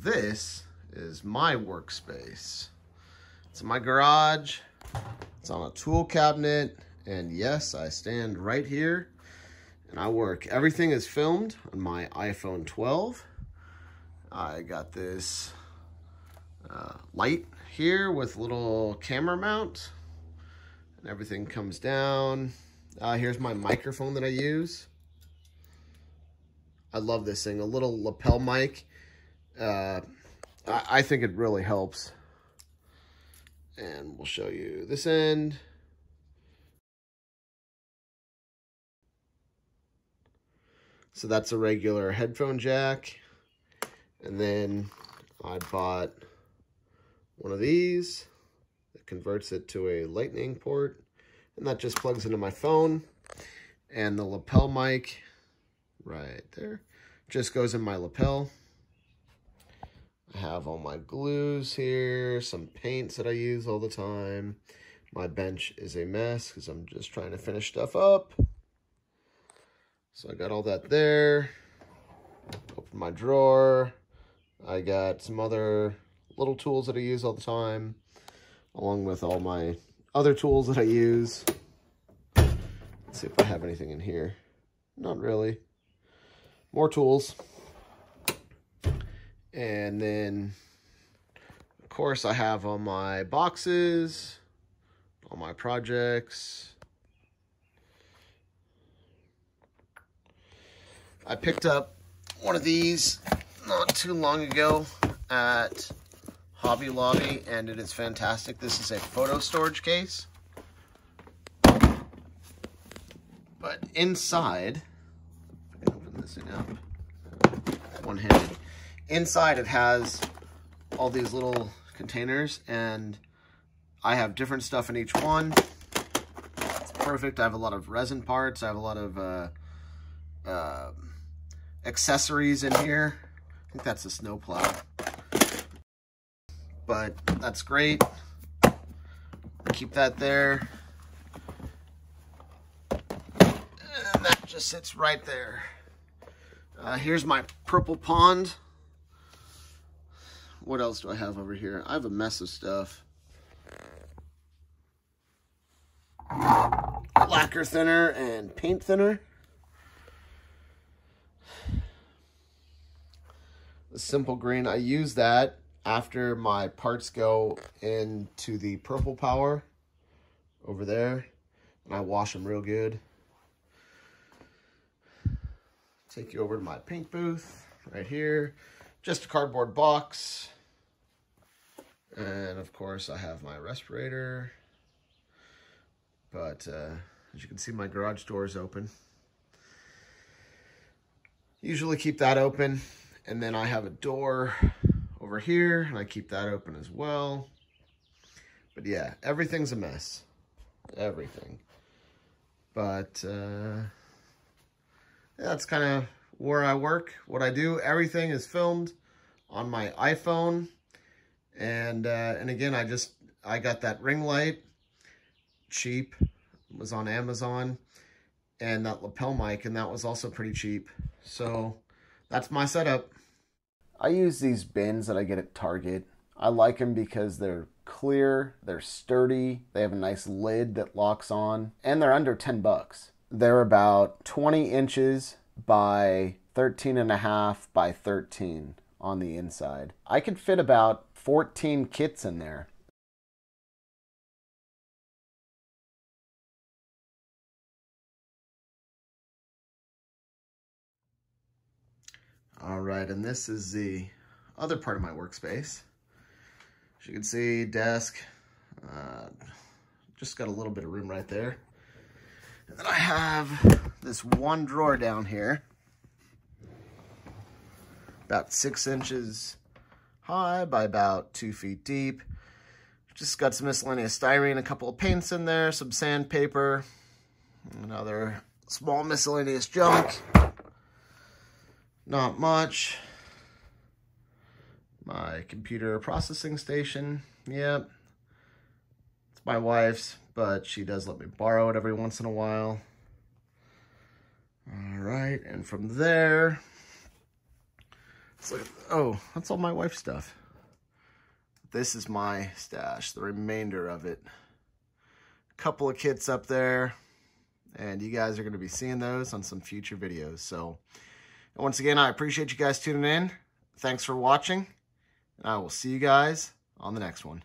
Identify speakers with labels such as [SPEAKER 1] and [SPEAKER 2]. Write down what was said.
[SPEAKER 1] this is my workspace. It's in my garage. It's on a tool cabinet. And yes, I stand right here and I work. Everything is filmed on my iPhone 12. I got this uh, light here with little camera mount and everything comes down. Uh, here's my microphone that I use. I love this thing, a little lapel mic. Uh, I, I think it really helps. And we'll show you this end. So that's a regular headphone jack. And then I bought one of these that converts it to a lightning port. And that just plugs into my phone. And the lapel mic right there just goes in my lapel. Have all my glues here, some paints that I use all the time. My bench is a mess because I'm just trying to finish stuff up. So I got all that there. Open my drawer. I got some other little tools that I use all the time, along with all my other tools that I use. Let's see if I have anything in here. Not really. More tools. And then, of course, I have all my boxes, all my projects. I picked up one of these not too long ago at Hobby Lobby, and it is fantastic. This is a photo storage case. But inside, open this thing up, one-handed. Inside it has all these little containers, and I have different stuff in each one. It's perfect. I have a lot of resin parts. I have a lot of uh, uh, accessories in here. I think that's a snowplow. But that's great. Keep that there. And that just sits right there. Uh, here's my purple power. What else do I have over here? I have a mess of stuff. Lacquer thinner and paint thinner. The simple green, I use that after my parts go into the purple power over there. And I wash them real good. Take you over to my paint booth right here. Just a cardboard box. And of course I have my respirator. But uh, as you can see, my garage door is open. Usually keep that open. And then I have a door over here and I keep that open as well. But yeah, everything's a mess. Everything. But uh, that's kind of where I work, what I do. Everything is filmed on my iPhone. And uh, and again, I just, I got that ring light, cheap, it was on Amazon, and that lapel mic, and that was also pretty cheap. So that's my setup. I use these bins that I get at Target. I like them because they're clear, they're sturdy, they have a nice lid that locks on, and they're under 10 bucks. They're about 20 inches by 13 and a half by 13 on the inside. I could fit about 14 kits in there. All right, and this is the other part of my workspace. As you can see, desk, uh, just got a little bit of room right there. And then I have this one drawer down here, about six inches high by about two feet deep. Just got some miscellaneous styrene, a couple of paints in there, some sandpaper, another small miscellaneous junk. Not much. My computer processing station. Yep. It's my wife's, but she does let me borrow it every once in a while. All right, and from there, So, oh, that's all my wife's stuff. This is my stash, the remainder of it. A couple of kits up there, and you guys are going to be seeing those on some future videos. So, once again, I appreciate you guys tuning in. Thanks for watching, and I will see you guys on the next one.